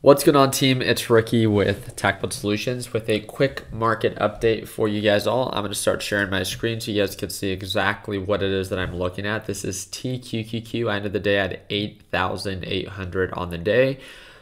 What's going on, team? It's Ricky with TechBud Solutions with a quick market update for you guys all. I'm going to start sharing my screen so you guys can see exactly what it is that I'm looking at. This is TQQQ. I ended the day at 8,800 on the day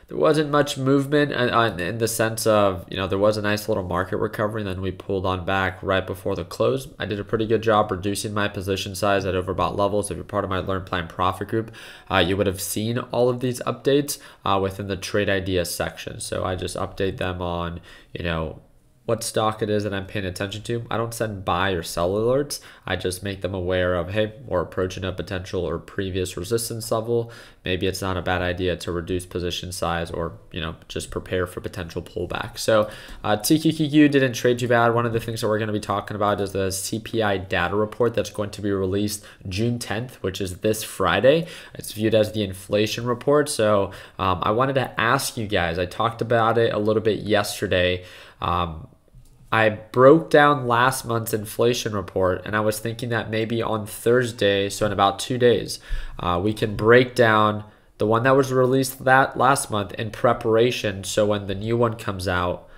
there wasn't much movement in the sense of, you know, there was a nice little market recovery. And then we pulled on back right before the close. I did a pretty good job reducing my position size at overbought levels. If you're part of my Learn Plan Profit group, uh, you would have seen all of these updates uh, within the trade ideas section. So I just update them on, you know, what stock it is that I'm paying attention to. I don't send buy or sell alerts. I just make them aware of, hey, we're approaching a potential or previous resistance level. Maybe it's not a bad idea to reduce position size or, you know, just prepare for potential pullback. So uh, TQQQ didn't trade too bad. One of the things that we're going to be talking about is the CPI data report that's going to be released June 10th, which is this Friday. It's viewed as the inflation report. So um, I wanted to ask you guys, I talked about it a little bit yesterday. Um, I broke down last month's inflation report and I was thinking that maybe on Thursday, so in about two days, uh, we can break down the one that was released that last month in preparation so when the new one comes out,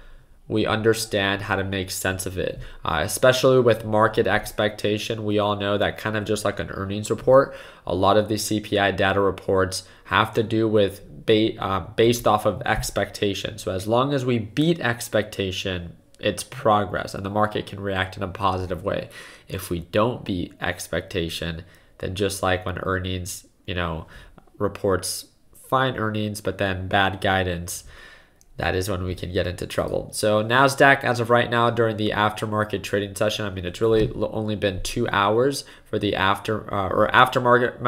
we understand how to make sense of it, uh, especially with market expectation. We all know that kind of just like an earnings report, a lot of these CPI data reports have to do with ba- uh, based off of expectation. So as long as we beat expectation, it's progress and the market can react in a positive way. If we don't beat expectation, then just like when earnings, you know, reports fine earnings, but then bad guidance, that is when we can get into trouble. So Nasdaq, as of right now, during the aftermarket trading session, I mean, it's really only been two hours for the after uh, or aftermarket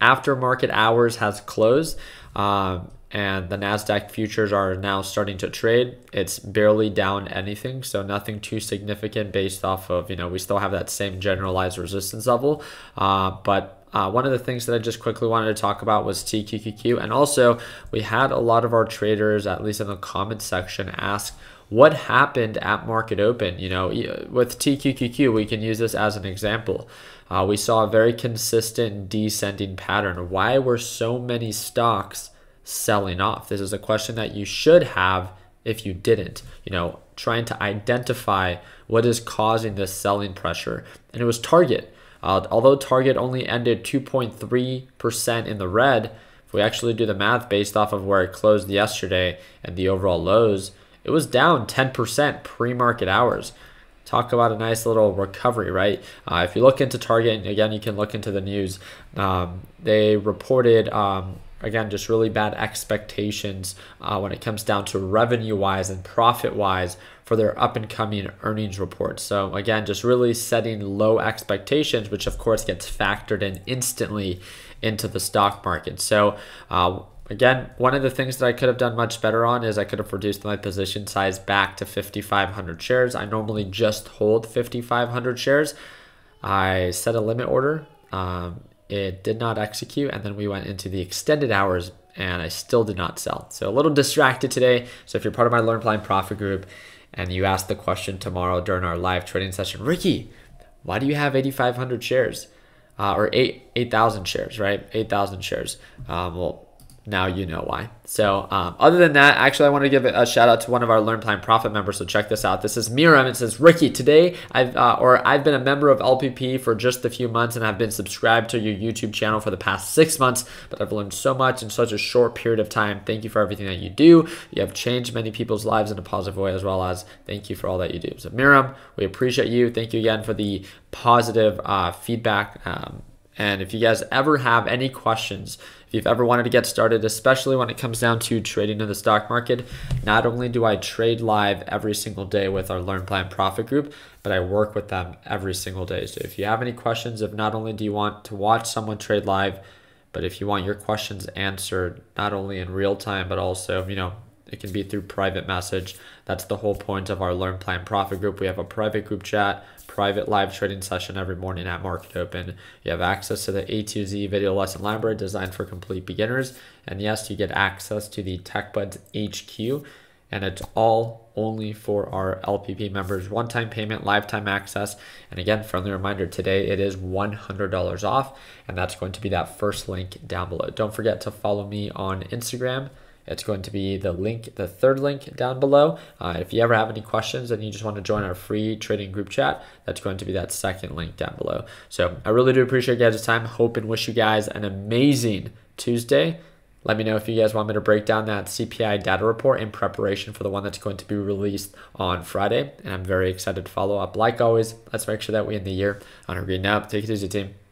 aftermarket hours has closed. Um, and the Nasdaq futures are now starting to trade. It's barely down anything, so nothing too significant based off of you know we still have that same generalized resistance level, uh, but. Uh, one of the things that I just quickly wanted to talk about was TQQQ. And also, we had a lot of our traders, at least in the comment section, ask what happened at market open. You know, with TQQQ, we can use this as an example. Uh, we saw a very consistent descending pattern. Why were so many stocks selling off? This is a question that you should have if you didn't. You know, trying to identify what is causing this selling pressure. And it was Target. Uh, although Target only ended 2.3% in the red, if we actually do the math based off of where it closed yesterday and the overall lows, it was down 10% pre market hours. Talk about a nice little recovery, right? Uh, if you look into Target, again, you can look into the news. Um, they reported um, again, just really bad expectations uh, when it comes down to revenue wise and profit wise for their up and coming earnings reports. So, again, just really setting low expectations, which of course gets factored in instantly into the stock market. So, uh, Again, one of the things that I could have done much better on is I could have reduced my position size back to 5,500 shares. I normally just hold 5,500 shares. I set a limit order. Um, it did not execute, and then we went into the extended hours and I still did not sell. So a little distracted today. So if you're part of my Learn Plan Profit group and you ask the question tomorrow during our live trading session, Ricky, why do you have 8,500 shares? Uh, or 8 8,000 shares, right? 8,000 shares. Um, well, now you know why. So, um, other than that, actually, I want to give a shout out to one of our Learn Plan Profit members. So check this out. This is Miriam. It says, Ricky, today I've uh, or I've been a member of LPP for just a few months, and I've been subscribed to your YouTube channel for the past six months. But I've learned so much in such a short period of time. Thank you for everything that you do. You have changed many people's lives in a positive way, as well as thank you for all that you do. So, Miriam, we appreciate you. Thank you again for the positive uh, feedback. Um, and if you guys ever have any questions, if you've ever wanted to get started, especially when it comes down to trading in the stock market, not only do I trade live every single day with our Learn Plan Profit group, but I work with them every single day. So if you have any questions, if not only do you want to watch someone trade live, but if you want your questions answered not only in real time, but also, you know, it can be through private message. That's the whole point of our Learn Plan Profit group. We have a private group chat, private live trading session every morning at Market Open. You have access to the A to Z video lesson library designed for complete beginners. And yes, you get access to the TechBuds HQ. And it's all only for our LPP members. One time payment, lifetime access. And again, friendly reminder today it is $100 off. And that's going to be that first link down below. Don't forget to follow me on Instagram it's going to be the link, the third link down below. Uh, if you ever have any questions and you just want to join our free trading group chat, that's going to be that second link down below. So I really do appreciate you guys' time. Hope and wish you guys an amazing Tuesday. Let me know if you guys want me to break down that CPI data report in preparation for the one that's going to be released on Friday. And I'm very excited to follow up. Like always, let's make sure that we end the year on a green note. Take it easy, team.